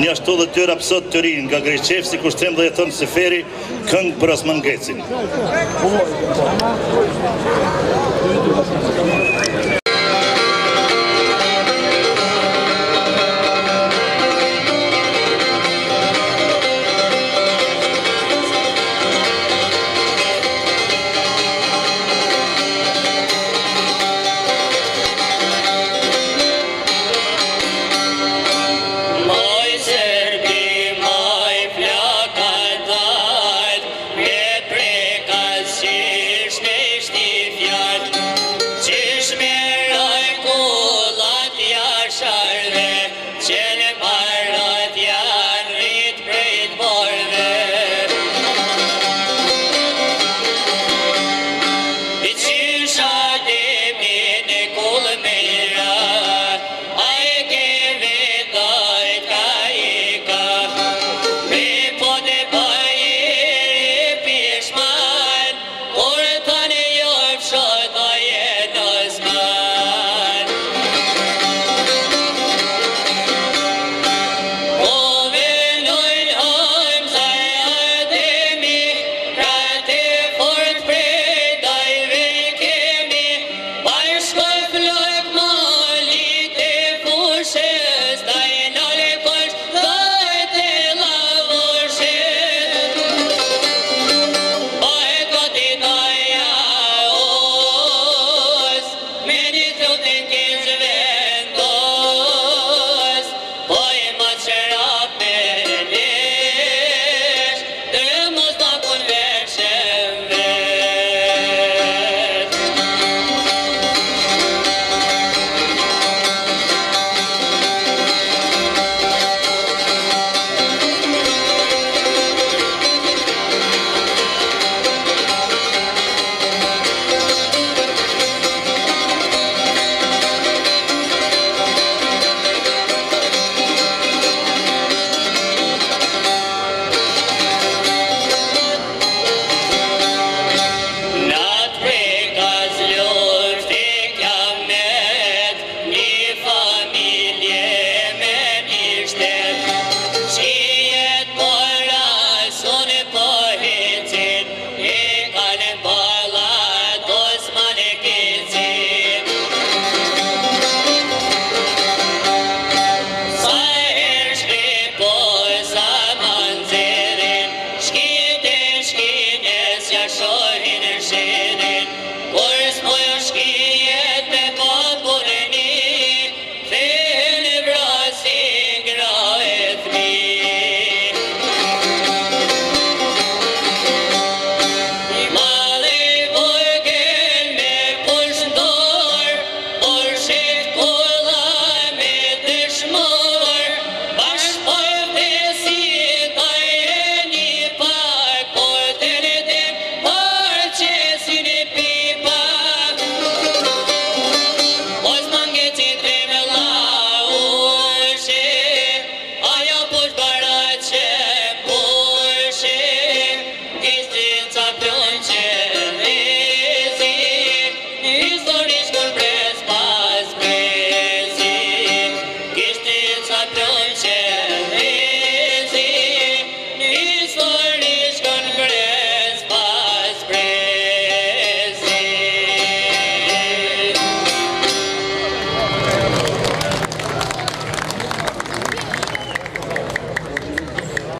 një ashtu dhe tyra pësot të rinë nga Greqev, si kushtem dhe e thëmë se feri, këngë për asë mëngecin.